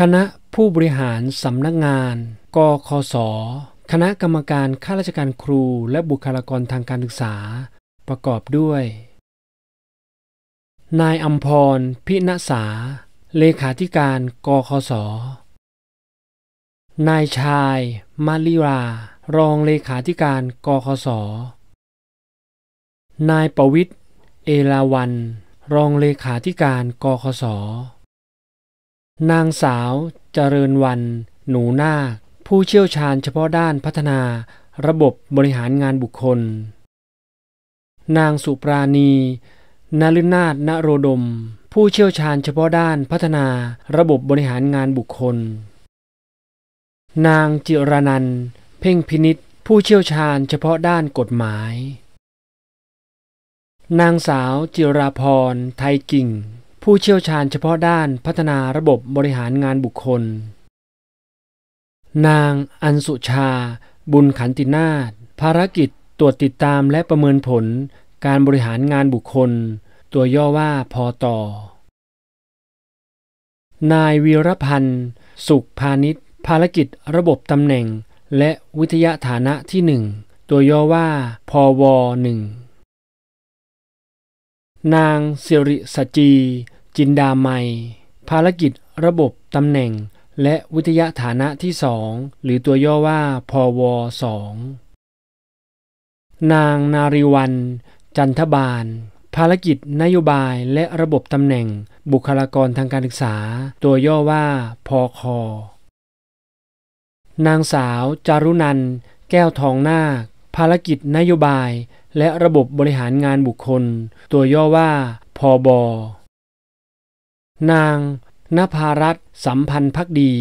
คณะผู้บริหารสำนักงาน กคส คณะกรรมการข้าราชการครูและบุคลากรทางการศึกษา ประกอบด้วย นายอัมพร พิณษาเลขาธิการ กคส นายชาย มาริรา รองเลขาธิการ กคส นายประวิทย์เอราวัน รองเลขาธิการ กคส นางสาวเจริญวัน หนูนาคผู้เชี่ยวชาญเฉพาะด้านพัฒนาระบบบริหารงานบุคคล นางสุปราณีนฤนาถนโรดม ผู้เชี่ยวชาญเฉพาะด้านพัฒนาระบบบริหารงานบุคคล นางจิรนัน เพ่งพินิษผู้เชี่ยวชาญเฉพาะด้านกฎหมาย นางสาวจิราพรไทยกิ่ง ผู้เชี่ยวชาญเฉพาะด้านพัฒนาระบบบริหารงานบุคคล นางอัญสุชา บุญขันตินาถภารกิจตรวจติดตามและประเมินผลการบริหารงานบุคคล ตัวย่อว่าพอต่อ นายวีรพันธ์ สุขพาณิชย์ภารกิจระบบตำแหน่ง และวิทยาฐานะที่หนึ่งตัวย่อว่าพอวหนึ่ง นางสิริสจี จินดาไมภารกิจระบบตำแหน่ง และวิทยาฐานะที่สองหรือตัวย่อว่าพอวสองนางนาริวัน จันทบาล ภารกิจนโยบายและระบบตำแหน่ง บุคลากรทางการศึกษา ตัวย่อว่าพอคอนางสาวจารุนัน แก้วทองนาคภารกิจนโยบาย และระบบบริหารงานบุคคล ตัวย่อว่าพอบนางนภารัตน์สัมพันธ์พักดี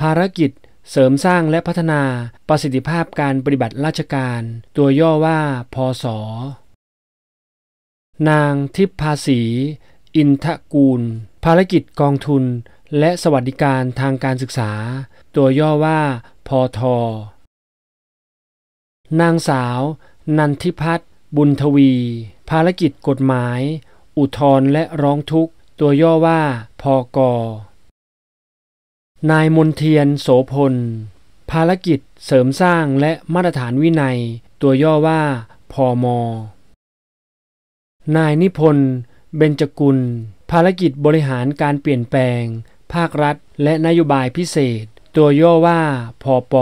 ภารกิจ เสริมสร้างและพัฒนาประสิทธิภาพการปฏิบัติราชการ ตัวย่อว่าพอสนางทิพภาษีอินทกูล ภารกิจกองทุน และสวัสดิการทางการศึกษา ตัวย่อว่าพอทนางสาว นันทิพัฒน์บุญทวี ภารกิจกฎหมาย อุทธร์และร้องทุกข์ ตัวย่อว่าพอกนายมนเทียนโสพล ภารกิจเสริมสร้างและมาตรฐานวินัย ตัวย่อว่าพอมนายนิพนธ์เบญจกุล ภารกิจบริหารการเปลี่ยนแปลง ภาครัฐ และนโยบายพิเศษ ตัวย่อว่าพอป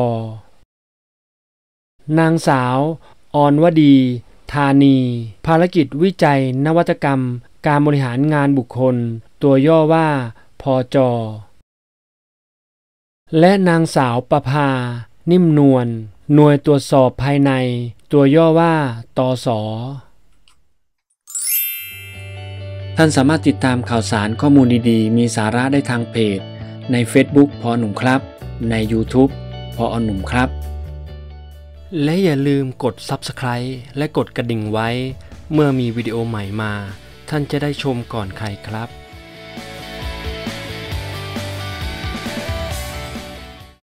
นางสาว ออนวดี ธานี ภารกิจวิจัย นวัตกรรม การบริหารงานบุคคล ตัวย่อว่า พอจอ และนางสาวประภา นิ่มนวล หน่วยตรวจสอบภายใน ตัวย่อว่าตอสอท่านสามารถติดตามข่าวสารข้อมูลดีๆ มีสาระได้ทางเพจ ใน Facebook พอหนุ่มครับ ใน YouTube พออหนุ่มครับ และอย่าลืมกด Subscribe และกดกระดิ่งไว้ เมื่อมีวิดีโอใหม่มา ท่านจะได้ชมก่อนใครครับ